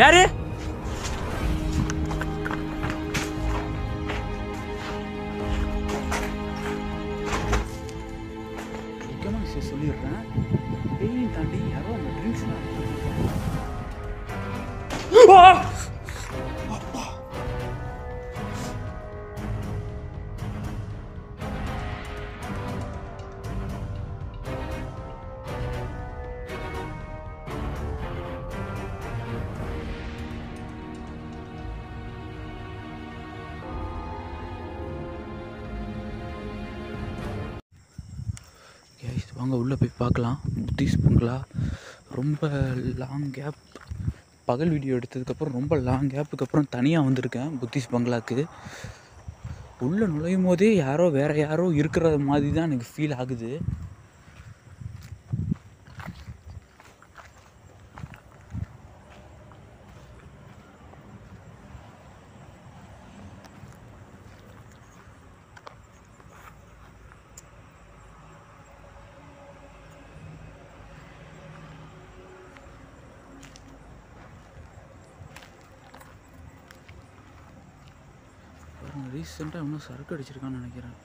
ஓய் யாரு முக்கியமாக கேஸ் வாங்க உள்ளே போய் பார்க்கலாம். புத்திஸ் பங்களா ரொம்ப லாங் கேப் பகல் வீடியோ எடுத்ததுக்கப்புறம் ரொம்ப லாங் கேப்புக்கு அப்புறம் தனியாக வந்திருக்கேன் புத்திஸ் பங்களாக்கு உள்ளே நுழையும் போதே யாரோ வேறு யாரோ இருக்கிற மாதிரி தான் எனக்கு ஃபீல் ஆகுது. ரீசெண்டாக இன்னும் சரக்கு அடிச்சிருக்கான்னு நினைக்கிறேன்.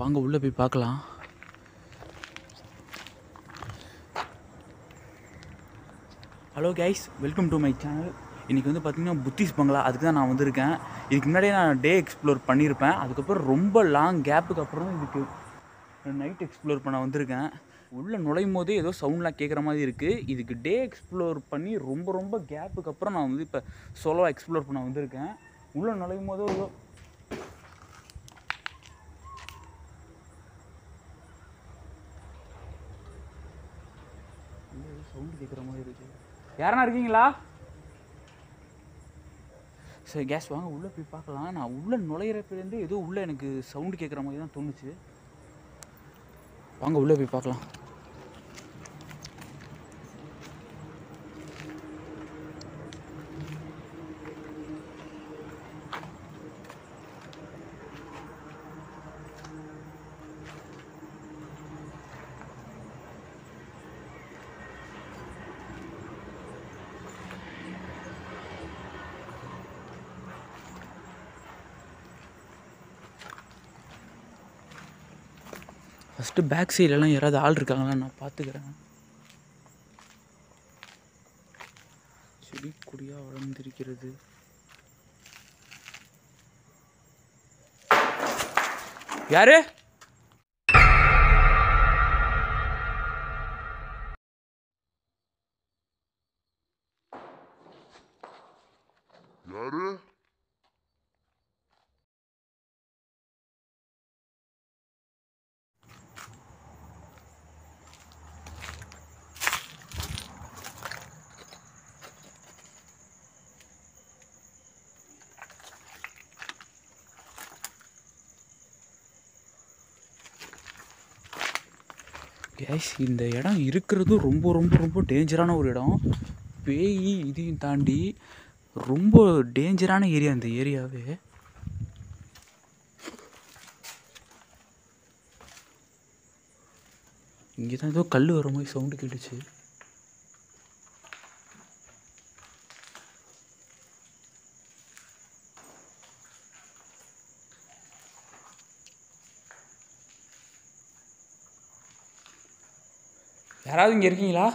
வாங்க உள்ளே போய் பார்க்கலாம். Hello guys welcome to my channel இன்றைக்கி வந்து பார்த்திங்கன்னா புத்திஸ் பங்களா அதுக்கு தான் நான் வந்திருக்கேன். இதுக்கு முன்னாடியே நான் டே எக்ஸ்ப்ளோர் பண்ணியிருப்பேன் அதுக்கப்புறம் ரொம்ப லாங் கேப்புக்கு அப்புறம் இதுக்கு நைட் எக்ஸ்ப்ளோர் பண்ண வந்திருக்கேன். உள்ளே நுழையும் போதே ஏதோ சவுண்ட்லாம் கேட்குற மாதிரி இருக்குது இதுக்கு டே எக்ஸ்ப்ளோர் பண்ணி ரொம்ப ரொம்ப கேப்புக்கு அப்புறம் நான் வந்து இப்போ சோலோவாக எக்ஸ்ப்ளோர் பண்ண வந்திருக்கேன். உள்ளே நுழையும் போதோ ஏதோ சவுண்டு கேட்குற மாதிரி இருக்குது யாரா இருக்கீங்களா? சரி கேஸ் வாங்க உள்ளே போய் பார்க்கலாம். நான் உள்ளே நுழையிறப்பலேருந்து ஏதோ உள்ளே எனக்கு சவுண்டு கேட்குற மாதிரி தான் தோணுச்சு. வாங்க உள்ளே போய் பார்க்கலாம். ஃபஸ்ட்டு பேக் சைட்லலாம் யாராவது ஆள் இருக்காங்களா? நான் பார்த்துக்கிறேன் செடி கொடியாக வளர்ந்திருக்கிறது. யாரு யாரு? கேஸ் இந்த இடம் இருக்கிறது ரொம்ப ரொம்ப ரொம்ப டேஞ்சரான ஒரு இடம். பேய் இதையும் தாண்டி ரொம்ப டேஞ்சரான ஏரியா இந்த ஏரியாவே இங்கே தான் ஏதோ கல் வர மாதிரி சவுண்டு கேட்டுச்சு. யாராவது இங்கே இருக்கீங்களா?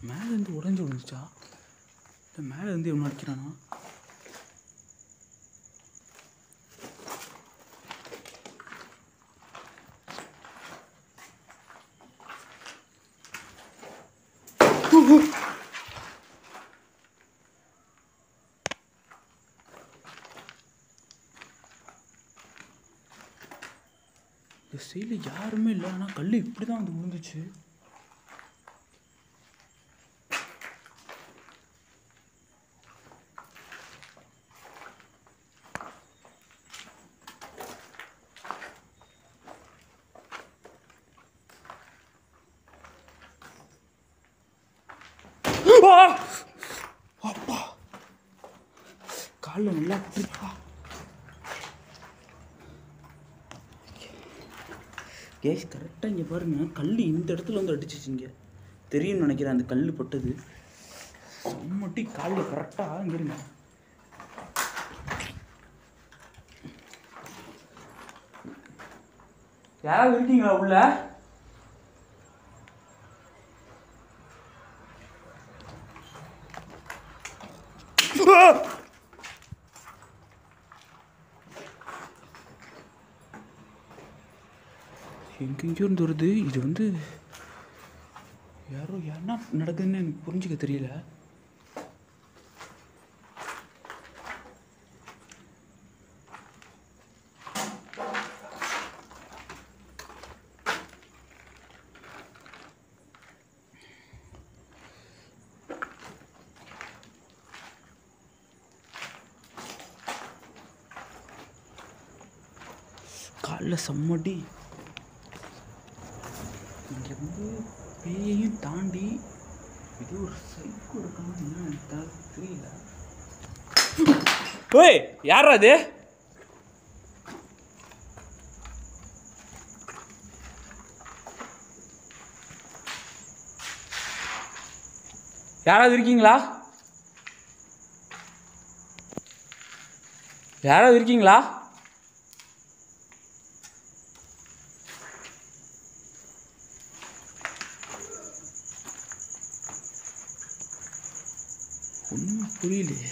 மேலே இருந்து உடஞ்சி விழுந்துச்சா இல்லை மேலே இருந்து எவ்வளோ அடிக்கிறானா? இந்த சைடில் யாருமே இல்லை ஆனால் கல் இப்படி தான் வந்து விழுந்துச்சு நல்லா கேஸ் கரெக்டாக இங்கே பாருங்க. கல் இந்த இடத்துல வந்து அடிச்சிச்சிங்க தெரியும்னு நினைக்கிறேன் அந்த கல் பட்டது. செம்மட்டி காலில் கரெக்டாக இங்கே இருங்க. யாராவது இருக்கீங்களா உள்ள? எங்கேருந்து வருது இது வந்து யாரோ என்ன நடக்குதுன்னு எனக்கு புரிஞ்சுக்க தெரியல. காலைல செம்மடி. இங்கே வந்து பேயையும் தாண்டி இது ஒரு சைக்கோ இருக்கான்னு என்ன எனக்கு தெரியல. ஓய் யாரா அது? யாராவது இருக்கீங்களா? யாராவது இருக்கீங்களா? புரியலையே.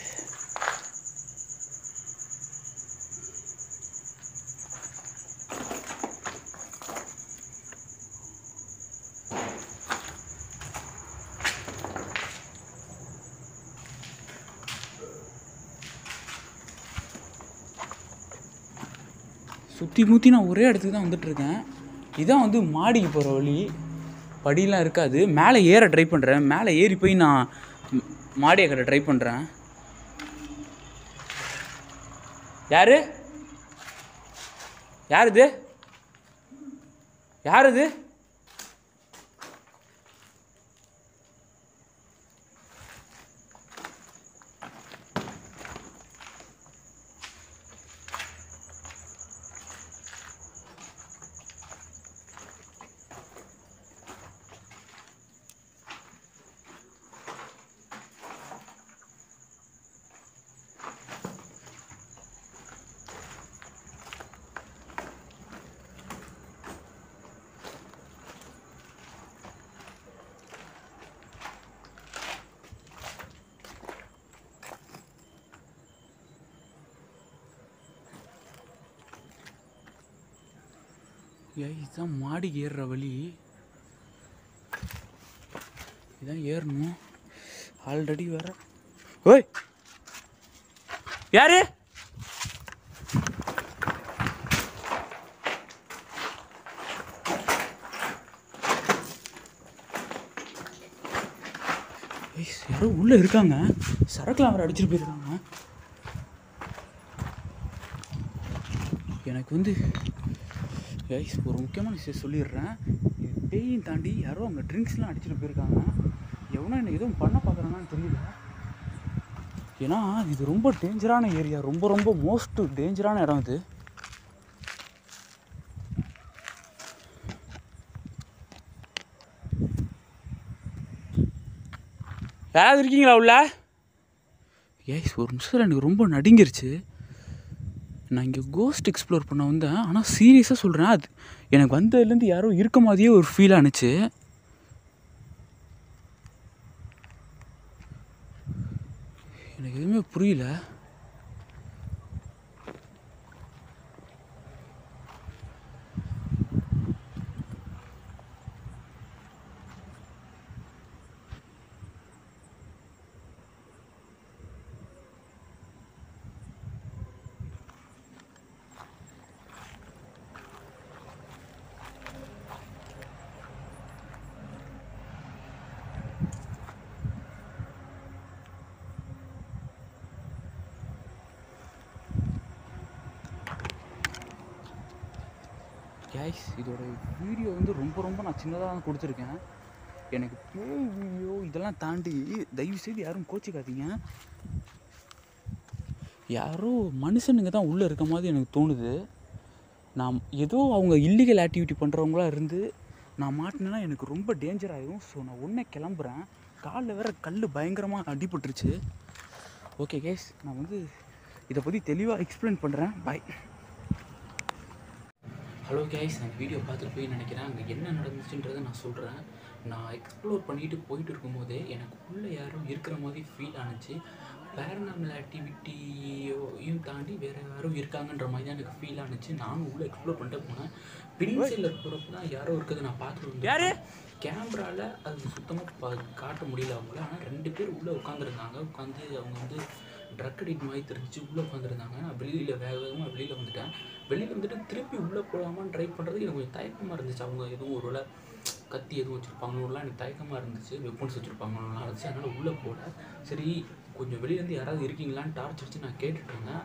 சுற்றி முற்றி நான் ஒரே இடத்துக்கு தான் வந்துட்டு இருக்கேன் இதான் வந்து மாடிக்கு போகிற வழி. படியெலாம் இருக்காது. மேலே ஏற ட்ரை பண்ணுறேன் மேலே ஏறி போய் நான் மாடியை கடை ட்ரை பண்ணுறேன் யார்? யார் இது? யார் இது? இதுதான் மாடிக்கு ஏறுற வழி. இதான் ஏறணும். ஆல்ரெடி வர ஓய்! யாரு? ஏய், யாரோ உள்ளே இருக்காங்க. சரக்குலாம் வேற அடிச்சிட்டு போயிருக்காங்க. எனக்கு வந்து கைஸ் ஒரு முக்கியமான விஷயம் சொல்லிடுறேன். இது பேயும் தாண்டி யாரோ அங்கே ட்ரிங்க்ஸ்லாம் அடிச்சுட்டு போயிருக்காங்க. எவனோ என்னை எதுவும் பண்ண பார்க்குறாங்கன்னு தெரியல. ஏன்னா இது ரொம்ப டேஞ்சரான ஏரியா ரொம்ப ரொம்ப மோஸ்ட் டேஞ்சரான இடம் இது. யாராவது இருக்கீங்களா உள்ள? ஏய் ஒரு நிமிஷத்தில் எனக்கு ரொம்ப நடுங்கிருச்சு. நான் இங்கே கோஸ்ட் எக்ஸ்ப்ளோர் பண்ண வந்தேன். ஆனால் சீரியஸாக சொல்கிறேன் அது எனக்கு வந்ததுலேருந்து யாரோ இருக்க மாதிரியே ஒரு ஃபீல் ஆனுச்சு எனக்கு எதுவுமே புரியல. கைஸ் இதோட வீடியோ வந்து ரொம்ப ரொம்ப நான் சின்னதாக தான் கொடுத்துருக்கேன். எனக்கு பேய் வீடியோ இதெல்லாம் தாண்டி தயவு செய்து யாரும் கோச்சிக்காதீங்க. யாரோ மனுஷனுங்க தான் உள்ளே இருக்க மாதிரி எனக்கு தோணுது. நான் ஏதோ அவங்க இல்லீகல் ஆக்டிவிட்டி பண்ணுறவங்களா இருந்து நான் மாட்டினேன்னா எனக்கு ரொம்ப டேஞ்சர் ஆகிடும் ஸோ நான் உடனே கிளம்புறேன். காலில் வேற கல் பயங்கரமாக அடிபட்டுருச்சு. ஓகே கேஸ் நான் வந்து இதை பற்றி தெளிவாக எக்ஸ்பிளைன் பண்ணுறேன் பாய் ஹலோ கேஸ் நான் வீடியோ பார்த்துட்டு போய் நினைக்கிறேன். அங்கே என்ன நடந்துச்சுன்றதை நான் சொல்கிறேன் நான் எக்ஸ்ப்ளோர் பண்ணிட்டு போயிட்டு இருக்கும்போதே எனக்கு உள்ளே யாரோ இருக்கிற மாதிரி ஃபீல் ஆனுச்சு. பேரனாமல் ஆக்டிவிட்டியும் தாண்டி வேறு யாரும் இருக்காங்கன்ற மாதிரி தான் எனக்கு ஃபீல் ஆனுச்சு. நானும் உள்ளே எக்ஸ்ப்ளோர் பண்ணிட்டு போனேன். பின் சைடில் இருக்கிறப்ப தான் யாரோ இருக்கிறத நான் பார்த்துட்டு யாரு? கேமராவில் அது சுத்தமாக பா காட்ட முடியல அவங்கள ஆனால் ரெண்டு பேர் உள்ளே உட்காந்துருந்தாங்க உட்காந்து அவங்க வந்து ட்ரக் அடிக்ட் மாதிரி தெரிஞ்சு உள்ளே உட்காந்துருந்தாங்க நான் வெளியில் வேக வேகமாக வெளியில் வந்துட்டேன். வெளியில் வந்துட்டு திருப்பி உள்ளே போகலாமான்னு ட்ரை பண்ணுறது எனக்கு கொஞ்சம் தயக்கமாக இருந்துச்சு. அவங்க எதுவும் ஒரு வேளை கத்தி எதுவும் வச்சுருப்பாங்களோலாம் எனக்கு தயக்கமாக இருந்துச்சு. வெப்பன்ஸ் வச்சுருப்பாங்களோலாம் இருந்துச்சு அதனால் உள்ளே போகல சரி கொஞ்சம் வெளியிலேருந்து யாராவது இருக்கீங்களான்னு டார்ச் வச்சு நான் கேட்டுட்ருந்தேன்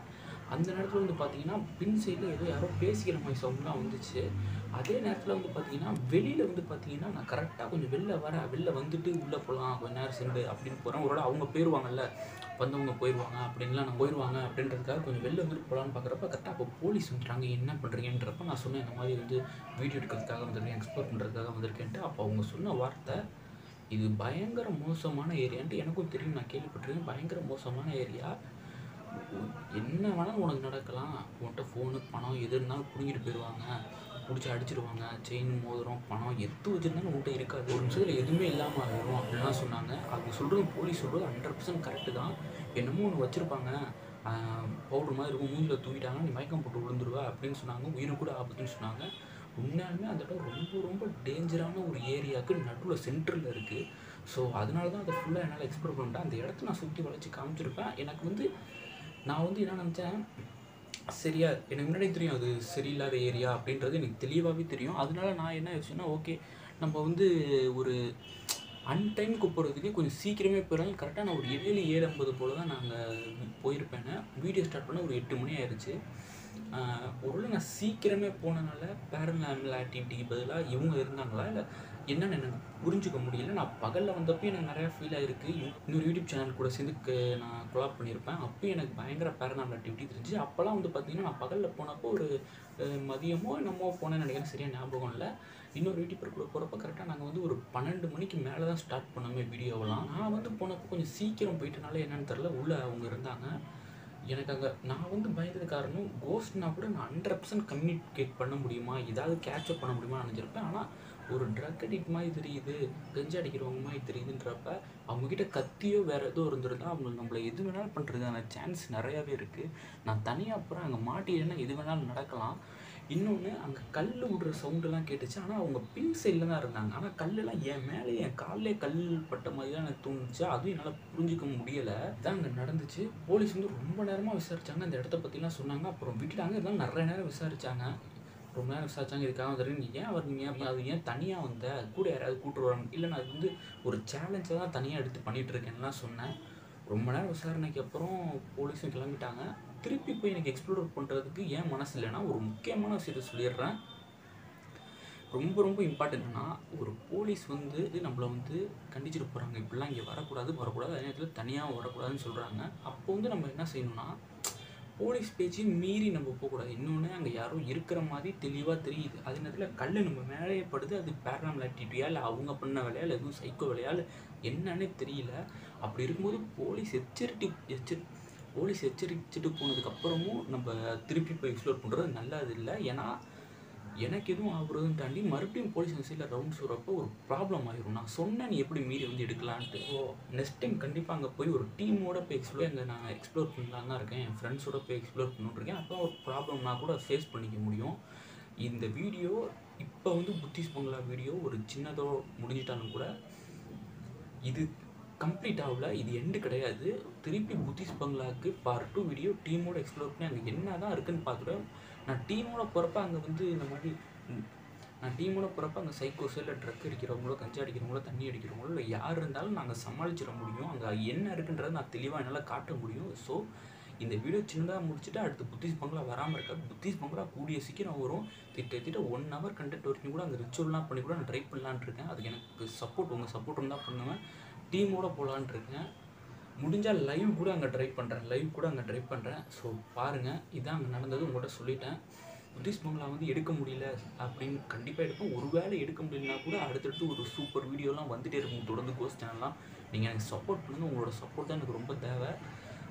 அந்த நேரத்தில் வந்து பார்த்தீங்கன்னா பின் சைடில் ஏதோ யாரோ பேசிக்கிற மாதிரி சவுண்ட்லாம் வந்துச்சு. அதே நேரத்தில் வந்து பார்த்தீங்கன்னா வெளியில் வந்து பார்த்தீங்கன்னா நான் கரெக்டாக கொஞ்சம் வெளில வரேன். வெளில வந்துட்டு உள்ளே போகலாம் கொஞ்சம் நேரம் சென்று அப்படின்னு போகிறேன் ஒரு அவங்க போயிடுவாங்கல்ல வந்தவங்க போயிடுவாங்க அப்படின்லாம் நான் போயிடுவாங்க அப்படின்றதுக்காக கொஞ்சம் வெளில வந்துட்டு போகலான்னு பார்க்குறப்ப கரெக்டாக அப்போ போலீஸ் வந்துட்டாங்க என்ன பண்ணுறீங்கன்றப்ப நான் சொன்னேன் இந்த மாதிரி வந்து வீடியோ எடுக்கிறதுக்காக வந்திருக்கேன் எக்ஸ்ப்ளோர் பண்ணுறதுக்காக வந்திருக்கேன்ட்டு. அப்போ அவங்க சொன்ன வார்த்தை இது பயங்கர மோசமான ஏரியான்ட்டு எனக்கும் தெரியும் நான் கேள்விப்பட்டிருக்கேன் பயங்கர மோசமான ஏரியா. என்ன வேணாலும் உனக்கு நடக்கலாம் உன்கிட்ட ஃபோனு பணம் எது இருந்தாலும் பிடுங்கிட்டு போயிடுவாங்க பிடிச்சி அடிச்சிருவாங்க. செயின் மோதிரம் பணம் எது வச்சுருந்தாலும் உங்கள்கிட்ட இருக்காது. ஒரு நிமிஷத்தில் எதுவுமே இல்லாமல் ஆகிடும் அப்படின்லாம் சொன்னாங்க. அவங்க சொல்கிறது போலீஸ் சொல்கிறது ஹண்ட்ரட் பர்சன்ட் கரெக்டு தான். என்னமோ ஒன்று வச்சுருப்பாங்க. பவுடர் மாதிரி இருக்கும். மூஞ்சில் தூக்கிட்டாங்கன்னா நீ மயக்கம் போட்டு விழுந்துருவ அப்படின்னு சொன்னாங்க. உயிரை கூட ஆபத்துன்னு சொன்னாங்க. உண்மையாலுமே அந்த இடம் ரொம்ப ரொம்ப டேஞ்சரான ஒரு ஏரியாவுக்கு நடுவில் சென்டரில் இருக்குது ஸோ அதனால தான் அதை ஃபுல்லாக என்னால் எக்ஸ்ப்ளோர் பண்ணிட்டேன். அந்த இடத்த நான் சுற்றி வளைச்சி காமிச்சிருப்பேன். எனக்கு வந்து நான் வந்து என்ன நினச்சேன்? சரியா எனக்கு முன்னாடி தெரியும் அது சரியில்லாத ஏரியா அப்படின்றது எனக்கு தெளிவாகவே தெரியும். அதனால நான் என்ன யோசிச்சேன்னா ஓகே நம்ம வந்து ஒரு அன்டைமுக்கு போகிறதுக்கு கொஞ்சம் சீக்கிரமே போயிடலாம். கரெக்டாக நான் ஒரு ஏழு ஏழு ஐம்பது போல் தான் நாங்கள் போயிருப்பேன். வீடியோ ஸ்டார்ட் பண்ண ஒரு எட்டு மணி ஆயிடுச்சு ஒருவேளை நான் சீக்கிரமே போனனால பேரலாமல் ஆக்டிவிட்டிக்கு பதிலாக இவங்க இருந்தாங்களா? இல்லை என்னென்னு எனக்கு புரிஞ்சுக்க முடியல. நான் பகலில் வந்தப்போ எனக்கு நிறையா ஃபீல் ஆகிருக்கு இன்னொரு யூடியூப் சேனல் கூட சேர்ந்து நான் கொலாப் பண்ணியிருப்பேன். அப்போயும் எனக்கு பயங்கர பேரனாமல் ஆக்டிவிட்டி தெரிஞ்சு அப்போல்லாம் வந்து பார்த்தீங்கன்னா நான் பகலில் போனப்போ ஒரு மதியமோ என்னமோ போனேன்னு நினைக்கிறேன். சரியாக ஞாபகம் இல்லை. இன்னொரு யூடியூபர் கூட போகிறப்ப கரெக்டாக நாங்கள் வந்து ஒரு பன்னெண்டு மணிக்கு மேலே தான் ஸ்டார்ட் பண்ணோமே வீடியோவெல்லாம் நான் வந்து போனப்போ கொஞ்சம் சீக்கிரம் போயிட்டனால என்னென்னு தெரில உள்ளே அவங்க இருந்தாங்க. எனக்கு அங்கே நான் வந்து பயந்தது காரணம் கோஸ்ட்னா கூட நான் ஹண்ட்ரட் பர்சன்ட் கம்யூனிகேட் பண்ண முடியுமா? ஏதாவது கேட்சப் பண்ண முடியுமா நினச்சிருப்பேன். ஆனால் ஒரு ட்ரக் அடிக்ட் மாதிரி தெரியுது கஞ்சி அடிக்கிறவங்க மாதிரி தெரியுதுன்றப்ப அவங்கக்கிட்ட கத்தியோ வேறு எதோ இருந்திருந்தா அவங்க நம்மளை எது வேணாலும் பண்ணுறதுக்கான சான்ஸ் நிறையாவே இருக்குது நான் தனியாக அப்புறம் அங்கே மாட்டிடுன்னா எது வேணாலும் நடக்கலாம். இன்னொன்று அங்கே கல் விடுற சவுண்டெல்லாம் கேட்டுச்சு. ஆனால் அவங்க பின் சைடில் தான் இருந்தாங்க. ஆனால் கல்லெல்லாம் என் மேலே என் காலிலே கல் பட்ட மாதிரி தான் எனக்கு தோணுச்சு. அதுவும் என்னால் புரிஞ்சிக்க முடியலை. தான் அங்கே நடந்துச்சு. போலீஸ் வந்து ரொம்ப நேரமாக விசாரித்தாங்க அந்த இடத்த பற்றிலாம் சொன்னாங்க. அப்புறம் விட்டுட்டாங்க. இதெல்லாம் நிறைய நேரம் விசாரித்தாங்க ரொம்ப நேரம் விசாரிச்சாங்க இதுக்காக வந்துருக்கு நீ ஏன் வர்றீங்க? அப்படி அது ஏன் தனியாக வந்த? கூட யாராவது கூட்டு வராங்க. இல்லை நான் வந்து ஒரு சேலஞ்சை தான் தனியாக எடுத்து பண்ணிகிட்டு இருக்கேன்லாம் சொன்னேன். ரொம்ப நேரம் விசாரணைக்கு அப்புறம் போலீஸும் கிளம்பிட்டாங்க. திருப்பி போய் எனக்கு எக்ஸ்ப்ளோர் பண்ணுறதுக்கு ஏன் மனசு இல்லைன்னா ஒரு முக்கியமான விஷயத்த சொல்லிடுறேன். ரொம்ப ரொம்ப இம்பார்ட்டன்ட்னா ஒரு போலீஸ் வந்து நம்மளை வந்து கண்டிச்சிட்டு போகிறாங்க இப்படிலாம் இங்கே வரக்கூடாது வரக்கூடாது. அதே நேரத்தில் தனியாக வரக்கூடாதுன்னு சொல்கிறாங்க அப்போ வந்து நம்ம என்ன செய்யணும்னா போலீஸ் பேச்சையும் மீறி நம்ம போகக்கூடாது. இன்னொன்று அங்கே யாரோ இருக்கிற மாதிரி தெளிவாக தெரியுது. அதே நேரத்தில் கல் நம்ம மேலேயே படுது அது பேரனாமல் ஆக்டிவிட்டியா இல்லை அவங்க பண்ண வேலையா இல்லை எதுவும் சைக்கோ வேலையா இல்லை என்னன்னே தெரியல. அப்படி இருக்கும்போது போலீஸ் எச்சரிட்டி எச்சரி போலீஸ் எச்சரிச்சுட்டு போனதுக்கப்புறமும் நம்ம திருப்பி போய் எக்ஸ்ப்ளோர் பண்ணுறது நல்லது இல்லை. ஏன்னா எனக்கு எதுவும் ஆகுறதுன்னு தாண்டி மறுபடியும் போலீஸ் அந்த சைடில் ரவுண்ட்ஸ் வரப்போ ஒரு ப்ராப்ளம் ஆயிரும். நான் சொன்னேன் நீ எப்படி மீறி வந்து எடுக்கலான்ட்டு? ஓ நெக்ஸ்ட் டைம் கண்டிப்பாக அங்கே போய் ஒரு டீமோட போய் எக்ஸ்ப்ளோர் அங்கே நான் எக்ஸ்ப்ளோர் பண்ணலாம் தான் இருக்கேன். என் ஃப்ரெண்ட்ஸோட போய் எக்ஸ்ப்ளோர் பண்ணிட்டுருக்கேன் அப்போ ஒரு ப்ராப்ளம்னா கூட ஃபேஸ் பண்ணிக்க முடியும். இந்த வீடியோ இப்போ வந்து புத்திஸ் பங்களா வீடியோ ஒரு சின்னதோ முடிஞ்சிட்டாலும் கூட இது கம்ப்ளீட் ஆகல. இது எண்டு கிடையாது. திருப்பி புத்திஸ் பங்களாக்கு பார்ட் டூ வீடியோ டீமோட எக்ஸ்ப்ளோர் பண்ணி அங்கே என்ன தான் இருக்குன்னு பார்க்குறேன் நான் டீமோட போகிறப்ப அங்கே வந்து இந்த மாதிரி நான் டீமோட போகிறப்ப அங்கே சைக்கோஸ் இல்லை ட்ரக் அடிக்கிறவங்களோ கஞ்சா அடிக்கிறவங்களோ தண்ணி அடிக்கிறவங்களோ இல்லை யார் இருந்தாலும் நாங்கள் சமாளிச்சிட முடியும். அங்கே என்ன இருக்குன்றதை நான் தெளிவாக என்னால் காட்ட முடியும். ஸோ இந்த வீடியோ சின்னதாக முடிச்சுட்டு அடுத்து புத்திஸ் பங்களா வராமல் இருக்கா புத்திஸ் பங்களா கூடிய சீக்கிரம் வரும். திட்டத்திட்ட ஒன் ஹவர் கண்டென்ட் வரைக்கும் கூட அந்த ரிச்சுவல்லாம் பண்ணி கூட நான் ட்ரை பண்ணலான்னு இருக்கேன். அதுக்கு எனக்கு சப்போர்ட் உங்கள் சப்போர்ட் இருந்தால் பண்ணுவேன். டீமோட போகலான்னு இருக்கேன் முடிஞ்சால் லைவ் கூட அங்கே ட்ரை பண்ணுறேன் லைவ் கூட அங்கே ட்ரை பண்ணுறேன் ஸோ பாருங்கள் இதான் அங்கே நடந்தது. உங்கள்கிட்ட சொல்லிட்டேன். புத்திஸ் பங்களா வந்து எடுக்க முடியல அப்படின்னு கண்டிப்பாக எடுப்போம் ஒரு வேளை எடுக்க முடியலனா கூட அடுத்தடுத்து ஒரு சூப்பர் வீடியோலாம் வந்துகிட்டே இருக்கும். தொடர்ந்து கோஸ் சேனல்லாம் நீங்கள் எனக்கு சப்போர்ட் பண்ணுங்கள் உங்களோட சப்போர்ட் தான் எனக்கு ரொம்ப தேவை.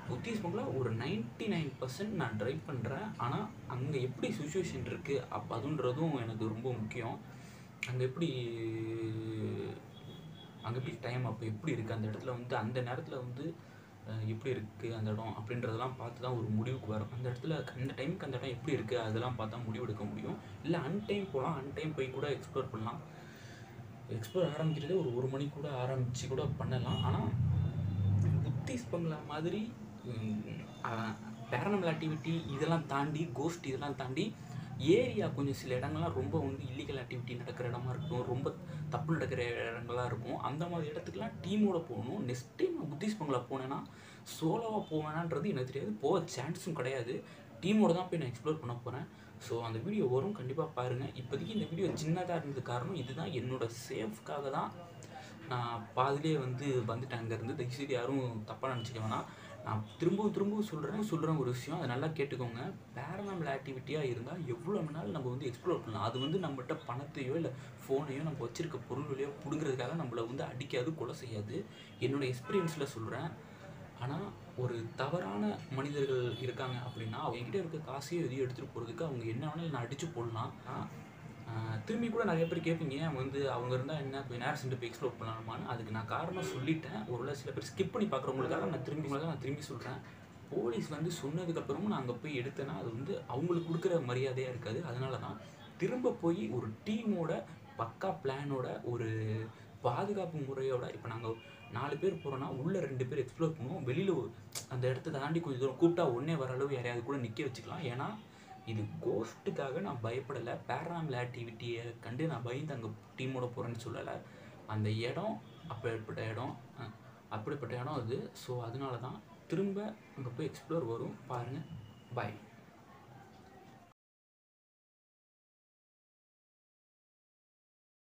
புத்திஸ் பங்களா ஒரு நைன்ட்டி நைன் பர்சன்ட் நான் ட்ரை பண்ணுறேன் ஆனால் அங்கே எப்படி சுச்சுவேஷன் இருக்குது அப்போ அதுன்றதும் எனக்கு ரொம்ப முக்கியம். அங்கே எப்படி அங்கே போய் டைம் அப்போ எப்படி இருக்குது அந்த இடத்துல வந்து அந்த நேரத்தில் வந்து எப்படி இருக்குது அந்த இடம் அப்படின்றதெல்லாம் பார்த்து தான் ஒரு முடிவுக்கு வரும். அந்த இடத்துல அந்த டைமுக்கு அந்த இடம் எப்படி இருக்குது அதெல்லாம் பார்த்தா முடிவு எடுக்க முடியும். இல்லை அன்டைம் போகலாம் அன்டைம் போய் கூட எக்ஸ்ப்ளோர் பண்ணலாம். எக்ஸ்ப்ளோர் ஆரம்பிக்கிறதே ஒரு ஒரு மணி கூட ஆரம்பித்து கூட பண்ணலாம். ஆனால் புத்திஸ் பங்களா மாதிரி பேரனமல் ஆக்டிவிட்டி இதெல்லாம் தாண்டி கோஸ்ட் இதெல்லாம் தாண்டி ஏரியா கொஞ்சம் சில இடங்கள்லாம் ரொம்ப வந்து இல்லீகல் ஆக்டிவிட்டி நடக்கிற இடமா இருக்கும் ரொம்ப தப்பு நடக்கிற இடங்களாக இருக்கும். அந்த மாதிரி இடத்துக்குலாம் டீமோட போகணும். நெக்ஸ்ட் டைம் நான் புத்திஸ் பங்களா போனேன்னா சோலோவாக போவேனான்றது எனக்கு தெரியாது. போக சான்ஸும் கிடையாது. டீமோட தான் போய் நான் எக்ஸ்ப்ளோர் பண்ண போகிறேன் ஸோ அந்த வீடியோ வரும். கண்டிப்பாக பாருங்கள் இப்போதைக்கு இந்த வீடியோ சின்னதாக இருந்தது காரணம் இதுதான். என்னோடய சேஃப்காக தான் நான் பாதிலே வந்து வந்துட்டேன் அங்கேருந்து தயவுசெய்து யாரும் தப்பாக நினச்சிக்க வேணாம். நான் திரும்பவும் திரும்பவும் சொல்கிறேன் சொல்கிற ஒரு விஷயம். அதை நல்லா கேட்டுக்கோங்க. பேரனாமல் ஆக்டிவிட்டியாக இருந்தால் எவ்வளோ வேணாலும் நம்ம வந்து எக்ஸ்ப்ளோர் பண்ணலாம். அது வந்து நம்மகிட்ட பணத்தையோ இல்லை ஃபோனையோ நம்ம வச்சுருக்க பொருள்களையோ பிடுங்கிறதுக்காக நம்மளை வந்து அடிக்காது கொலை செய்யாது. என்னோட எக்ஸ்பீரியன்ஸில் சொல்கிறேன் ஆனால் ஒரு தவறான மனிதர்கள் இருக்காங்க அப்படின்னா அவங்ககிட்ட இருக்க காசையோ எதையும் எடுத்துகிட்டு போகிறதுக்கு அவங்க என்ன வேணாலும் நான் அடித்து போடலாம். திரும்பி கூட நிறைய பேர் கேட்பீங்க வந்து அவங்க இருந்தால் என்ன கொஞ்ச நேரம் சென்று போய் எக்ஸ்ப்ளோர் பண்ணலாமான்னு. அதுக்கு நான் காரணம் சொல்லிட்டேன். ஒருவேளை சில பேர் ஸ்கிப் பண்ணி பார்க்குறவங்களுக்காக நான் திரும்பி நான் திரும்பி சொல்கிறேன் போலீஸ் வந்து சொன்னதுக்கப்புறமும் நான் அங்கே போய் எடுத்தேன்னா அது வந்து அவங்களுக்கு கொடுக்குற மரியாதையாக இருக்காது. அதனால தான் திரும்ப போய் ஒரு டீமோட பக்கா பிளானோட ஒரு பாதுகாப்பு முறையோட இப்போ நாங்கள் நாலு பேர் போகிறோன்னா உள்ளே ரெண்டு பேர் எக்ஸ்ப்ளோர் பண்ணுவோம். வெளியில் அந்த இடத்த தாண்டி கொஞ்சம் தூரம் கூப்பிட்டா ஒன்றே வர அளவு யாரையாவது கூட நிற்க வச்சுக்கலாம். ஏன்னா இது கோஸ்ட்டுக்காக நான் பயப்படலை. பேராமல் ஆக்டிவிட்டியை கண்டு நான் பயந்து அங்கே டீமோட போகிறேன்னு சொல்லலை. அந்த இடம் அப்படிப்பட்ட இடம் அப்படிப்பட்ட இடம் அது. ஸோ அதனால தான் திரும்ப அங்கே போய் எக்ஸ்ப்ளோர் வரும். பாருங்கள் பாய்